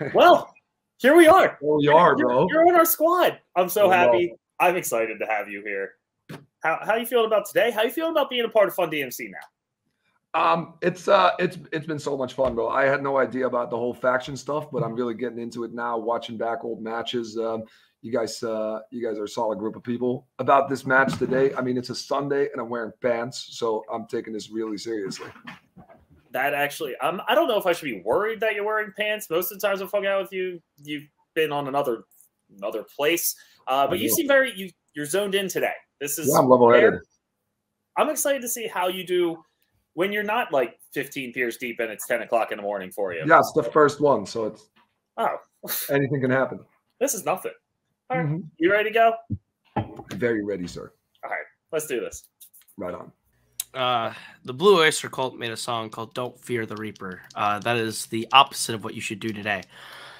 well, here we are. Here we are, bro. You're, you're on our squad. I'm so happy. I'm excited to have you here. How how you feeling about today? How you feeling about being a part of Fun DMC now? Um, it's uh, it's it's been so much fun, bro. I had no idea about the whole faction stuff, but I'm really getting into it now. Watching back old matches. Um, you guys, uh, you guys are a solid group of people. About this match today, I mean, it's a Sunday, and I'm wearing pants, so I'm taking this really seriously. That actually, I'm. I don't know if I should be worried that you're wearing pants. Most of the times I'm fucking out with you, you've been on another another place. Uh, but you seem very you you're zoned in today. This is yeah, I'm level headed. I'm excited to see how you do when you're not like 15 beers deep and it's 10 o'clock in the morning for you. Yeah, it's the first one, so it's oh anything can happen. This is nothing. All right, mm-hmm. you ready to go? Very ready, sir. All right, let's do this. Right on. Uh, the Blue Oyster Cult made a song called "Don't Fear the Reaper." Uh, that is the opposite of what you should do today.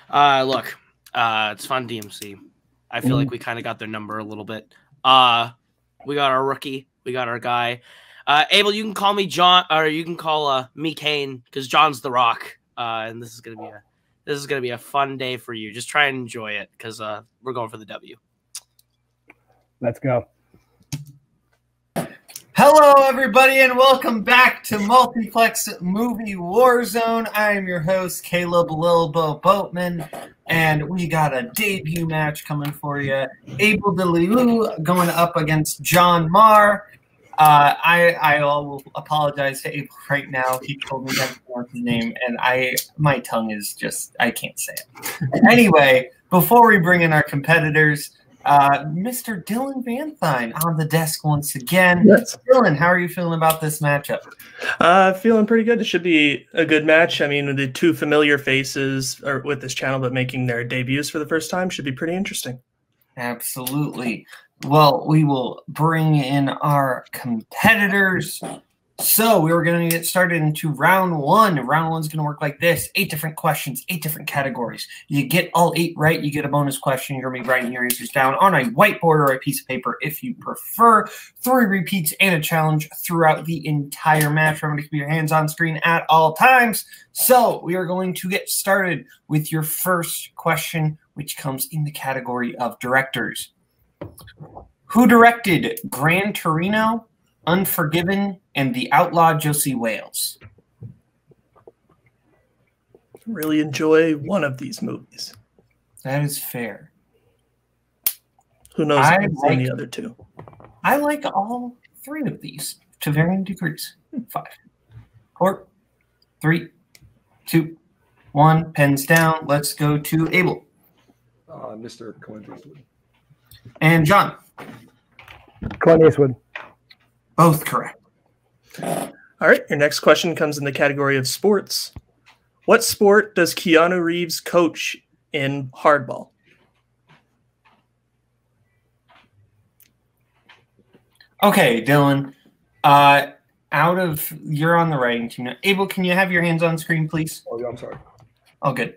Uh, look, uh, it's fun DMC. I feel like we kind of got their number a little bit. Uh, we got our rookie, we got our guy. Uh, Abel, you can call me John, or you can call uh, me Kane because John's the Rock. Uh, and this is gonna be a this is gonna be a fun day for you. Just try and enjoy it because uh, we're going for the W. Let's go. Hello, everybody, and welcome back to Multiplex Movie Warzone. I am your host, Caleb Lilbo Boatman, and we got a debut match coming for you. Abel De Leeuw going up against John Maher. Uh, I I will apologize to Abel right now. He told me that his name, and I my tongue is just I can't say it. anyway, before we bring in our competitors, uh, Mr. Dylan Van Thine on the desk once again. Yes. Dylan, how are you feeling about this matchup? Uh, feeling pretty good. It should be a good match. I mean, the two familiar faces are with this channel, but making their debuts for the first time should be pretty interesting. Absolutely. Well, we will bring in our competitors. So we were going to get started into round one. Round one's going to work like this: eight different questions, eight different categories. You get all eight right, you get a bonus question. You're going to be writing your answers down on a whiteboard or a piece of paper if you prefer. Three repeats and a challenge throughout the entire match. Remember to keep your hands on screen at all times. So we are going to get started with your first question, which comes in the category of directors. Who directed Gran Torino, Unforgiven, and The Outlaw Josey Wales. Really enjoy one of these movies. That is fair. Who knows I like, the other two? I like all three of these to varying degrees. Five, four, three, two, one. Pens down. Let's go to Abel. Uh, Mr. Clint Eastwood. And John. Clint Eastwood. Both correct. All right, your next question comes in the category of sports. What sport does Keanu Reeves coach in hardball? Okay, Dylan. Uh, out of you're on the writing team now. Abel, can you have your hands on screen, please? Oh yeah, I'm sorry. Oh, good.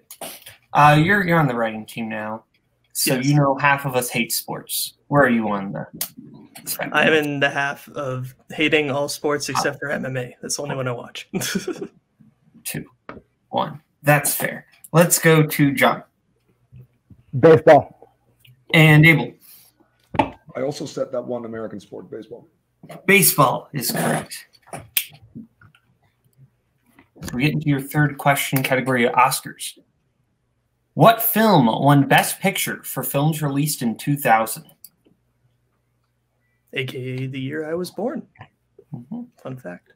Uh, you're you're on the writing team now, so yes. you know half of us hate sports. Where are you on the I'm in the half of hating all sports ah. except for MMA. That's the only one I watch. Two, one. That's fair. Let's go to John. Baseball. And Abel. I also set that one American sport, baseball. Baseball is correct. We're getting to your third question category of Oscars. What film won Best Picture for films released in 2000? aka the year I was born. Mm-hmm. Fun fact.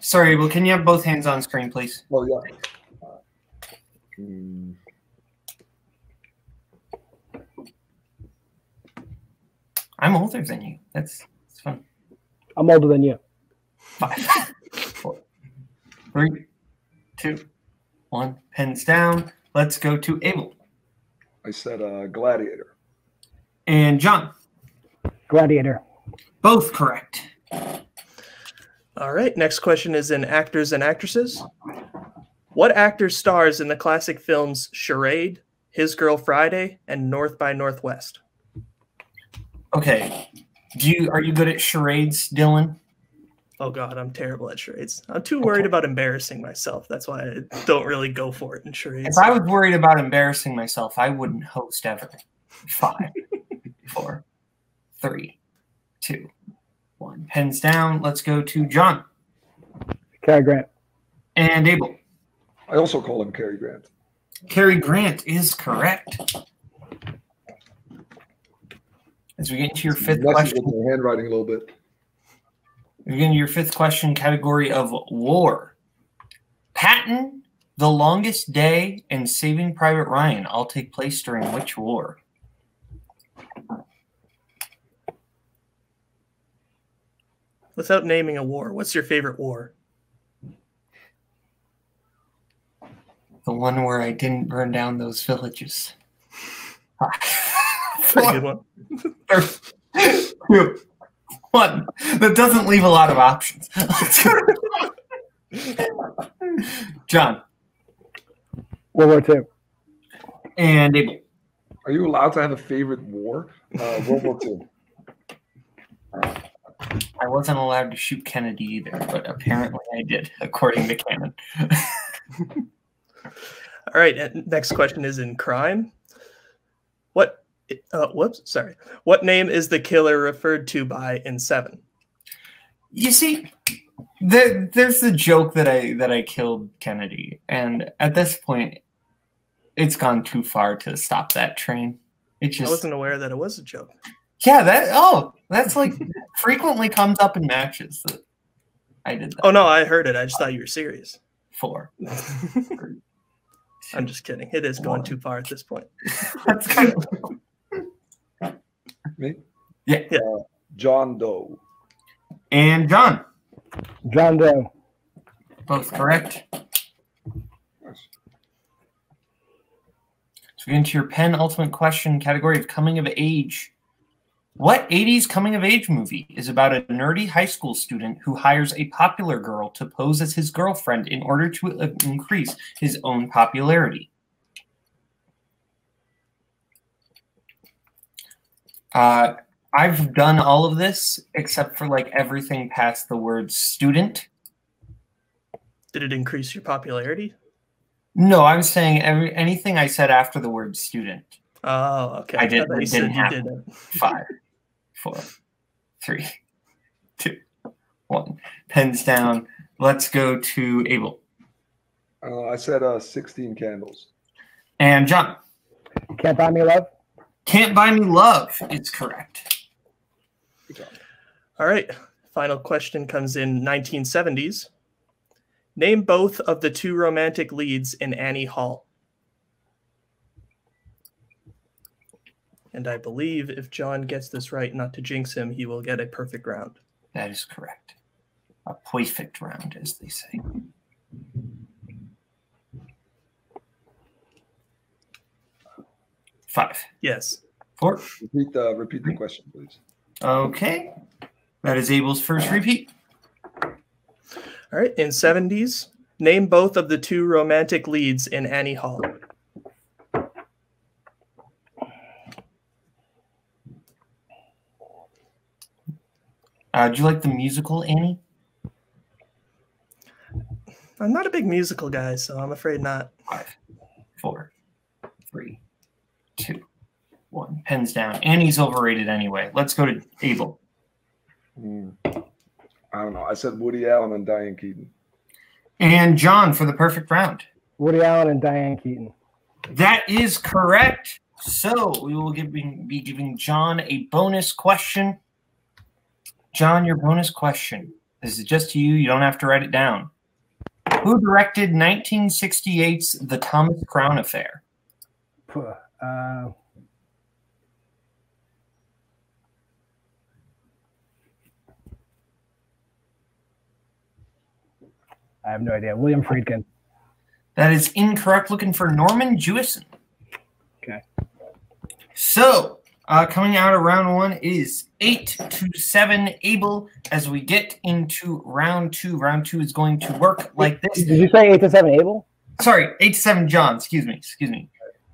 Sorry, well, can you have both hands on screen, please? Oh yeah. Hmm. I'm older than you. That's, that's fun. I'm older than you. Five, four, three, two, one. Pens down. Let's go to Abel. I said uh, gladiator. And John. Gladiator. Both correct. All right. Next question is in actors and actresses. What actor stars in the classic films Charade, His Girl Friday, and North by Northwest? Okay. Do you are you good at charades, Dylan? Oh God, I'm terrible at charades. I'm too worried about embarrassing myself. That's why I don't really go for it in charades. If I was worried about embarrassing myself, I wouldn't host ever. Five, four, three, two, one. Pens down. Let's go to John Cary Grant. and Abel. I also call him Cary Grant. Cary Grant is correct. As we get into your fifth Messes question, with my handwriting a little bit. Into your fifth question category of war. Patton, The Longest Day, and Saving Private Ryan all take place during which war? Without naming a war, what's your favorite war? The one where I didn't burn down those villages. Pretty good one. Two, one. That doesn't leave a lot of options. John World War II. and Abel. Are you allowed to have a favorite war? Uh, World War II. I wasn't allowed to shoot Kennedy either, but apparently I did, according to canon. All right. Next question is in crime. What? Uh, whoops. Sorry. What name is the killer referred to by in Seven? You see, there, there's the joke that I that I killed Kennedy, and at this point, it's gone too far to stop that train. It just I wasn't aware that it was a joke. yeah, that oh, that's like frequently comes up in matches that I did that Oh no, I heard it. I just thought you were serious. Four. I'm just kidding. It is going too far at this point. That's kind of Me? Yeah. Yeah. Uh, John Doe. and John, John Doe. both correct. Nice. So we get into your penultimate question category of coming of age. What 80s coming of age movie is about a nerdy high school student who hires a popular girl to pose as his girlfriend in order to increase his own popularity? Uh, I've done all of this except for like everything past the word student. Did it increase your popularity? No, I'm saying every anything I said after the word student. Oh, okay. I did- thought you it said didn't you happen. didn't. Five, four, three, two, one. Pens down. Let's go to Abel Uh, I said uh, 16 candles. and John. Can't Buy Me Love. Can't buy me love. It's correct. All right. Final question comes in 1970s. Name both of the two romantic leads in Annie Hall. And I believe if John gets this right, not to jinx him, he will get a perfect round. That is correct. A perfect round, as they say. Five, Yes. four. Repeat the repeat the question, please. Okay. That is Abel's first repeat. All right. In 70s, name both of the two romantic leads in Annie Hall. Uh, do you like the musical Annie? I'm not a big musical guy, so I'm afraid not. Five, four, three, two, one. Pens down. Annie's overrated anyway. Let's go to Abel. Hmm. I don't know. I said Woody Allen and Diane Keaton. And John for the perfect round. Woody Allen and Diane Keaton. That is correct. So we will give, be giving John a bonus question. John, your bonus question. This is just to you. You don't have to write it down. Who directed 1968's The Thomas Crown Affair? Puh, Uh, I have no idea. William Friedkin. That is incorrect. Looking for Norman Jewison. Okay. So, uh, coming out of round one is eight to seven. Abel as we get into round two. Round two is going to work like this. Did you say eight to seven Abel? Sorry, eight to seven. John. Excuse me. Excuse me.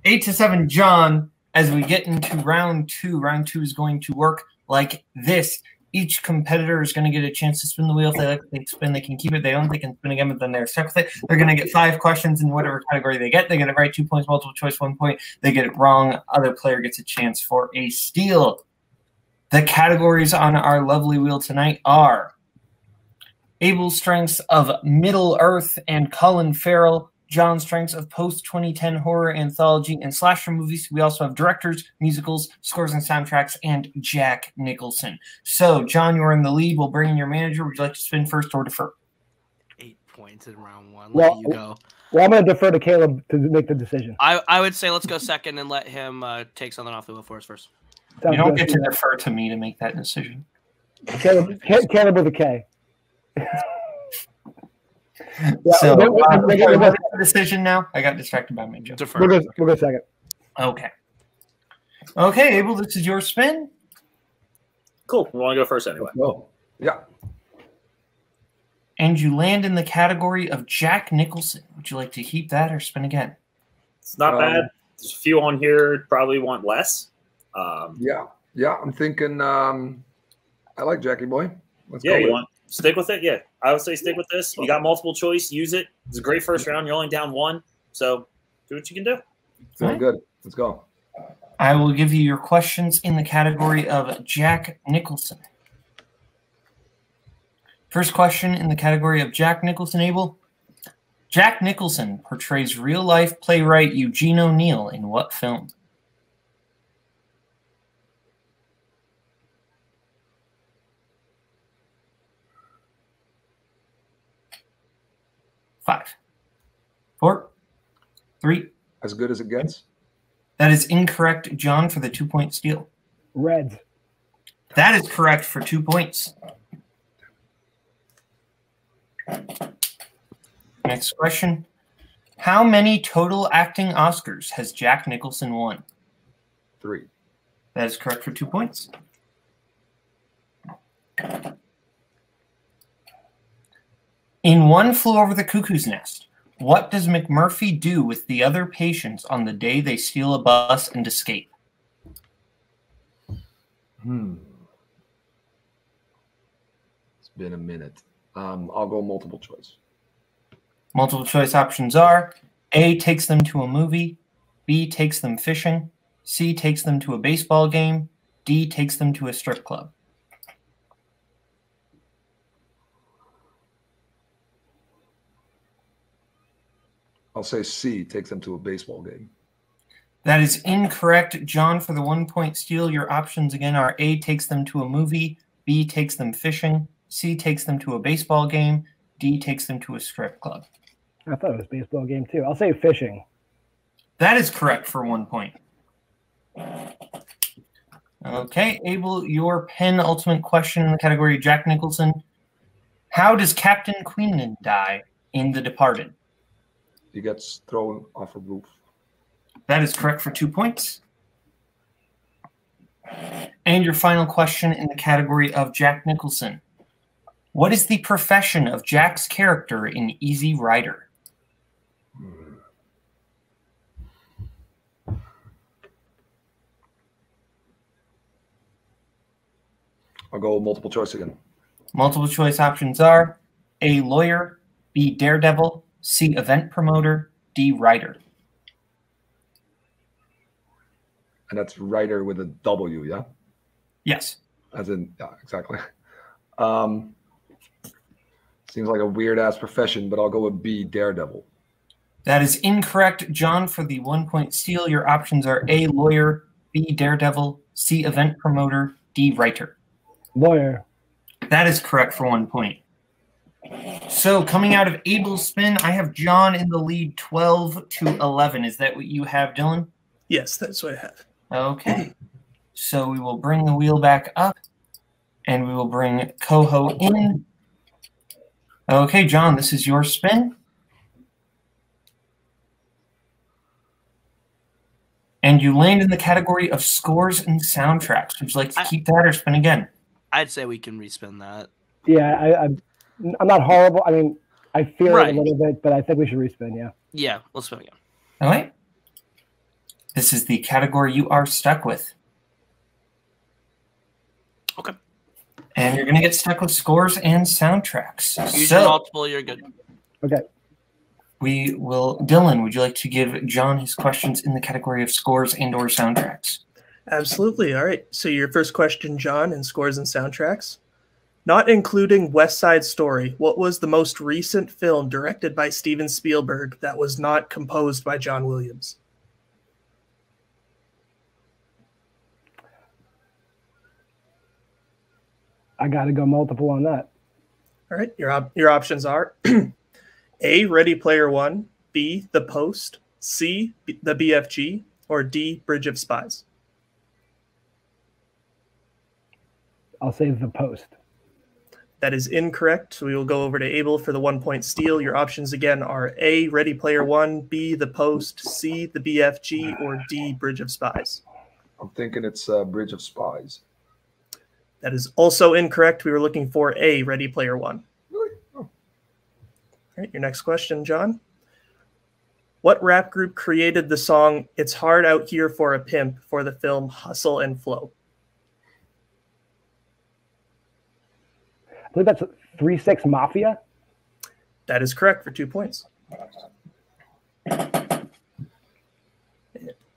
Eight to seven. John. As we get into round two, round two is going to work like this. Each competitor is going to get a chance to spin the wheel. If they like they spin, they can keep it. They don't, they can spin again, but then they're stuck with it. They're going to get five questions in whatever category they get. They get it right, two points, multiple choice, one point. They get it wrong, other player gets a chance for a steal. The categories on our lovely wheel tonight are Abel's strengths of Middle Earth and Colin Farrell, John's strengths of post 2010 horror anthology and slasher movies. We also have directors, musicals, scores and soundtracks, and Jack Nicholson. So, John, you're in the lead. We'll bring in your manager. Would you like to spin first or defer? Eight points in round one. Well, you go. Well, I'm going to defer to Caleb to make the decision. I, I would say let's go second and let him uh, take something off the wheel for us first. You don't good. get to defer to me to make that decision. Caleb, Ca- Caleb with a K. Yeah, So, we'll go- uh, we'll go- we'll go- what's the decision now? I got distracted by my joke. Defer. We'll go, we'll go second. Okay. Okay, Abel, this is your spin. Cool. We want to go first anyway. Oh, yeah. And you land in the category of Jack Nicholson. Would you like to keep that or spin again? It's not Um, bad. There's a few on here probably want less. Um, Yeah. Yeah. I'm thinking um I like Jackie Boy. Let's yeah, go. you with it. want stick with it. Yeah, I would say stick with this. You got multiple choice. Use it. It's a great first round. You're only down one, so do what you can do. Feeling good. Let's go. I will give you your questions in the category of Jack Nicholson. First question in the category of Jack Nicholson, Abel. Jack Nicholson portrays real life playwright Eugene O'Neill in what film? Five, four, three. As good as it gets. That is incorrect, John, for the two point steal. Red. That is correct for two points. Next question. How many total acting Oscars has Jack Nicholson won? Three. That is correct for two points. In One Flew Over the Cuckoo's Nest, what does McMurphy do with the other patients on the day they steal a bus and escape? Hmm. It's been a minute. Um, I'll go multiple choice. Multiple choice options are A takes them to a movie, B takes them fishing, C takes them to a baseball game, D takes them to a strip club. I'll say C takes them to a baseball game. That is incorrect, John. For the one point steal, your options again are A takes them to a movie, B takes them fishing, C takes them to a baseball game, D takes them to a strip club. I thought it was baseball game too. I'll say fishing. That is correct for one point. Okay, Abel, your penultimate question in the category Jack Nicholson. How does Captain Queenan die in The Departed? He gets thrown off a roof. That is correct for two points. And your final question in the category of Jack Nicholson. What is the profession of Jack's character in Easy Rider? I'll go multiple choice again. Multiple choice options are A. Lawyer, B. Daredevil, C. Event promoter, D. Writer. And that's writer with a W, yeah? Yes. As in, yeah, exactly. Um, seems like a weird ass profession, but I'll go with B, Daredevil. That is incorrect, John. For the one point steal, your options are A. Lawyer, B. Daredevil, C. Event promoter, D. Writer. Lawyer. That is correct for one point. So coming out of Abel's spin, I have John in the lead 12 to 11. Is that what you have, Dylan? Yes, that's what I have. Okay. So we will bring the wheel back up and we will bring Koho in. Okay, John, this is your spin. And you land in the category of scores and soundtracks. Would you like to I- keep that or spin again? I'd say we can respin that. Yeah, I, I'm, I'm not horrible. I mean, I fear Right. it a little bit, but I think we should respin. Yeah. Yeah, let's spin again. All right. This is the category you are stuck with. Okay. And you're going to get stuck with scores and soundtracks. Use your So multiple, you're good. Okay. we will. Dylan, would you like to give John his questions in the category of scores and/or soundtracks? Absolutely. All right. So your first question, John, in scores and soundtracks. Not including West Side Story, what was the most recent film directed by Steven Spielberg that was not composed by John Williams? I got to go multiple on that. All right. Your op- your options are A. Ready Player One, B. The Post, C. B- The BFG, or D. Bridge of Spies. I'll say the post. That is incorrect. So we will go over to Abel for the one point steal. Your options again are A. Ready Player One, B. The Post, C. The BFG, or D. Bridge of Spies. I'm thinking it's uh, Bridge of Spies. That is also incorrect. We were looking for A. Ready Player One. Really? Oh, All right, your next question, John. What rap group created the song It's Hard Out Here for a Pimp for the film Hustle and Flow? Believe that's three six Mafia. That is correct for two points.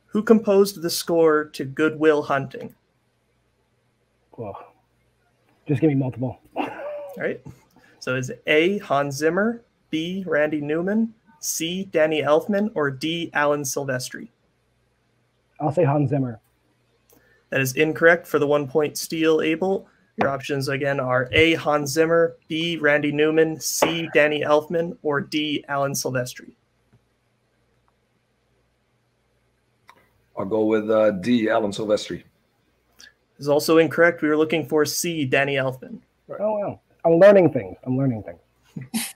Who composed the score to Good Will Hunting? Well, just give me multiple. All right. So is it A. Hans Zimmer, B. Randy Newman, C. Danny Elfman, or D. Alan Silvestri? I'll say Hans Zimmer. That is incorrect for the one point steal, Abel. Your options again are A. Hans Zimmer, B. Randy Newman, C. Danny Elfman, or D. Alan Silvestri. I'll go with uh, D. Alan Silvestri. Is also incorrect. We were looking for C. Danny Elfman. Oh wow, I'm learning things. I'm learning things.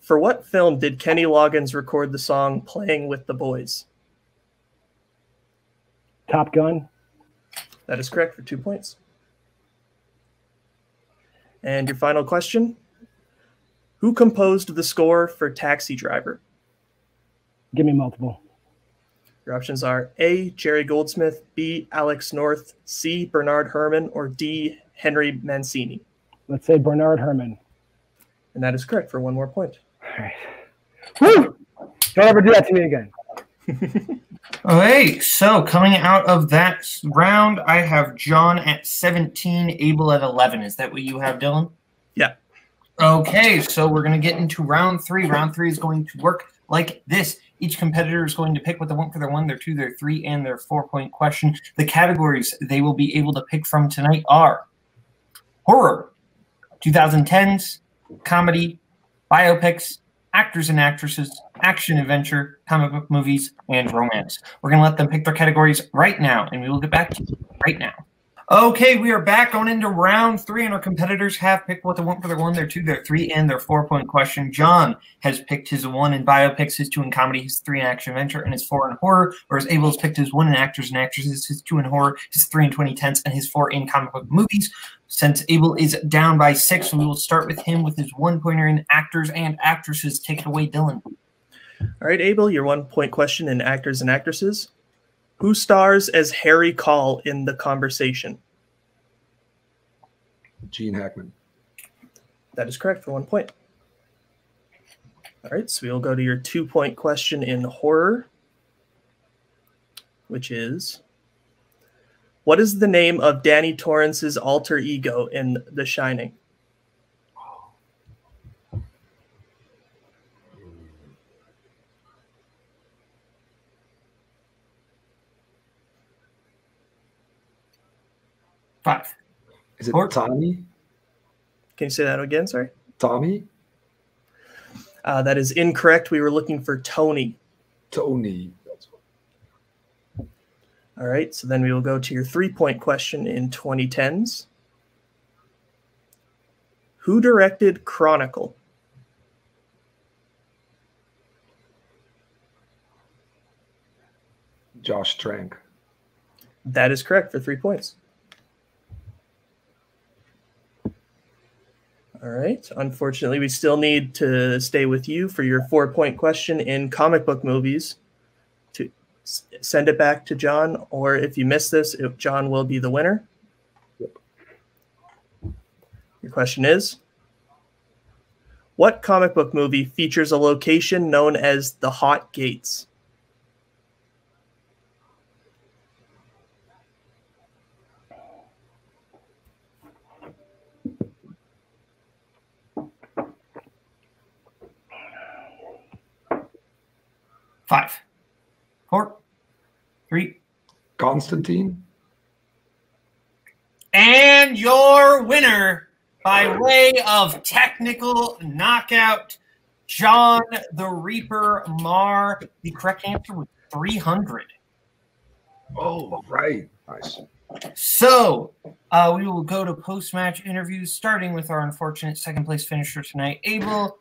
For what film did Kenny Loggins record the song "Playing with the Boys"? Top Gun. That is correct for two points. And your final question Who composed the score for Taxi Driver? Give me multiple. Your options are A. Jerry Goldsmith, B. Alex North, C. Bernard Herrmann, or D. Henry Mancini. Let's say Bernard Herrmann. And that is correct for one more point. All right. Woo! Don't ever do that to me again. Okay, so coming out of that round, I have John at 17, Abel at 11. Is that what you have, Dylan? Yeah. Okay, so we're going to get into round three. Round three is going to work like this. Each competitor is going to pick what they want for their one, their two, their three, and their four point question. The categories they will be able to pick from tonight are horror, 2010s, comedy, biopics, actors and actresses, action adventure, comic book movies, and romance. We're going to let them pick their categories right now, and we will get back to you right now. Okay, we are back going into round three, and our competitors have picked what they want for their one, their two, their three, and their four point question. John has picked his one in biopics, his two in comedy, his three in action adventure, and his four in horror, whereas Abel has picked his one in actors and actresses, his two in horror, his three in 2010s, and his four in comic book movies. Since Abel is down by six, we will start with him with his one pointer in actors and actresses. Take it away, Dylan. All right, Abel, your one point question in actors and actresses. Who stars as Harry Caul in The Conversation? Gene Hackman. That is correct for one point. All right, so we'll go to your two point question in horror, which is What is the name of Danny Torrance's alter ego in The Shining? Five. Is it Or- Tommy? Can you say that again? Sorry. Tommy? Uh, that is incorrect. We were looking for Tony. Tony. All right, so then we will go to your three point question in 2010s. Who directed Chronicle? Josh Trank. That is correct for three points. All right. Unfortunately, we still need to stay with you for your four point question in comic book movies. To send it back to John, or if you miss this, it- John will be the winner. Yep. question is What comic book movie features a location known as the Hot Gates? Five, four, three, Constantine. and your winner by way of technical knockout, John the Reaper Maher. The correct answer was 300. Oh, right. Nice. So uh, we will go to post match interviews, starting with our unfortunate second place finisher tonight, Abel.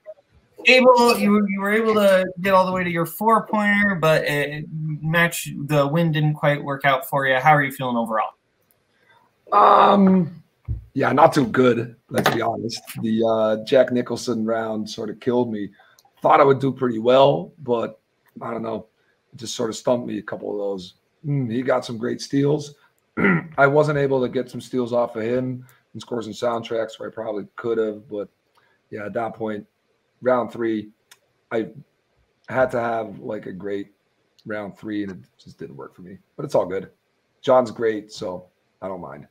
Abel, you, you were able to get all the way to your four pointer, but it, match the win didn't quite work out for you. How are you feeling overall? Um, yeah, not too good. Let's be honest. The uh, Jack Nicholson round sort of killed me. Thought I would do pretty well, but I don't know. It just sort of stumped me a couple of those. Mm, he got some great steals. I wasn't able to get some steals off of him and scores and soundtracks where I probably could have, but yeah, at that point, round three, I had to have like a great round three, and it just didn't work for me. But it's all good. John's great, so I don't mind.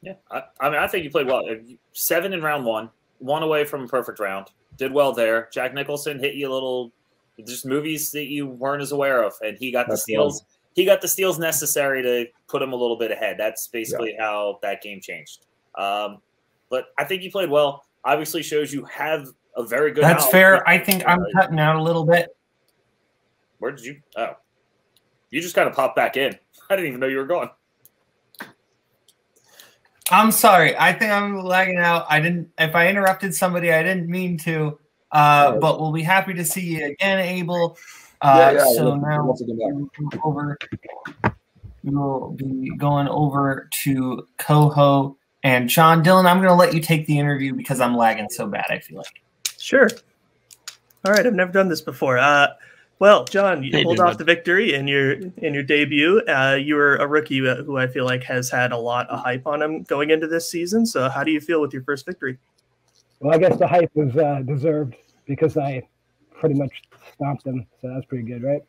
Yeah, I, I mean, I think you played well. Seven in round one, one away from a perfect round. Did well there. Jack Nicholson hit you a little, just movies that you weren't as aware of, and he got the That's steals. He got the steals necessary to put him a little bit ahead. That's basically how that game changed. Um, but I think you played well. Obviously, shows you have a very good. That's fair. I think I'm cutting out a little bit. Where did you? Oh, you just kind of popped back in. I didn't even know you were gone. I'm sorry. I think I'm lagging out. I didn't. If I interrupted somebody, I didn't mean to. Uh, Right. but we'll be happy to see you again, Abel. Yeah, Uh, yeah, so we'll- now we'll take him back. we'll over. We will be going over to Koho and John Dylan. I'm going to let you take the interview because I'm lagging so bad. I feel like. Sure. All right, I've never done this before. Uh, well, John, you Hey, pulled dude, off bud. the victory in your in your debut. Uh, you were a rookie who I feel like has had a lot of hype on him going into this season. So, how do you feel with your first victory? Well, I guess the hype was uh, deserved because I pretty much stomped him. So that's pretty good, right?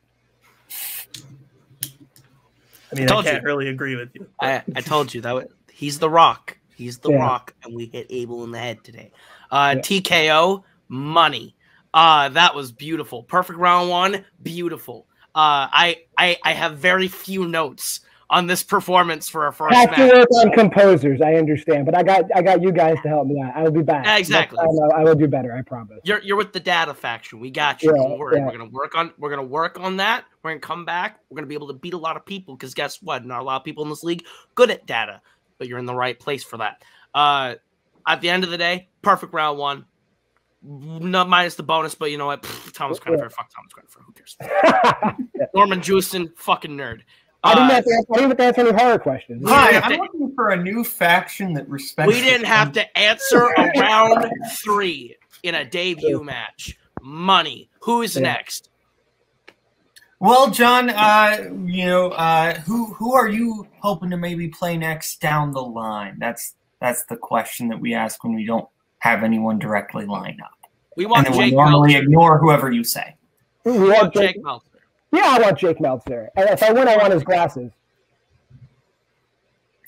I mean, I, told can't you. really agree with you. I, I told you that wa- he's the rock. He's the Yeah. rock, and we hit Abel in the head today. Uh, Yeah. TKO money. Uh, that was beautiful. Perfect round one, beautiful. Uh, I, I I have very few notes on this performance for our first Have to work on composers. I understand, but I got I got you guys to help me out. I will be back. Exactly. I, I will do better. I promise. You're you're with the data faction. We got you. Yeah, Don't worry. yeah. We're gonna work on we're gonna work on that. We're gonna come back. We're gonna be able to beat a lot of people because guess what? Not a lot of people in this league good at data, but you're in the right place for that. Uh, at the end of the day, perfect round one. Not minus the bonus, but you know what? Pfft, Thomas Grenifer, fuck Thomas Grenifer. Who cares? Norman Jewison, fucking nerd. I didn't, uh, have to answer, I didn't have to answer any horror questions. Hi, I'm to- looking for a new faction that respects. we didn't have to answer a round three in a debut match. Money. Who is Yeah. next? Well, John, uh, you know, uh, who who are you hoping to maybe play next down the line? That's that's the question that we ask when we don't have anyone directly lined up, We and want then we Jake normally Meltzer. ignore whoever you say. We We want want Jake, Jake Meltzer. yeah, I want Jake Meltzer. And if I win, I want his glasses.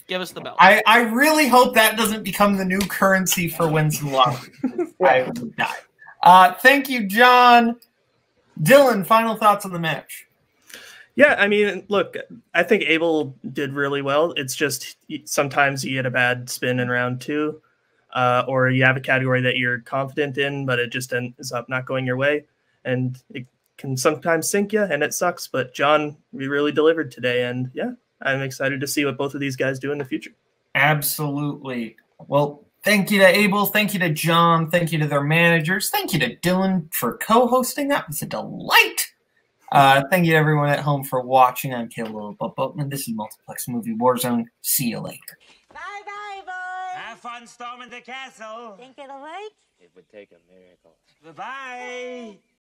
Give us the belt. I, I really hope that doesn't become the new currency for wins and losses. I would die. Uh, thank you, John. Dylan, final thoughts on the match. Yeah, I mean, look, I think Abel did really well. It's just sometimes you get a bad spin in round two, uh, or you have a category that you're confident in, but it just ends up not going your way, and it can sometimes sink you, and it sucks. But John, we really delivered today, and yeah, I'm excited to see what both of these guys do in the future. Absolutely. Well, thank you to Abel. Thank you to John. Thank you to their managers. Thank you to Dylan for co hosting. That was a delight. Uh, thank you to everyone at home for watching. I'm Caleb Boatman. This is Multiplex Movie Warzone. See you later. Bye bye, boys. Have fun storming the castle. Think it'll work? It would take a miracle. Bye bye.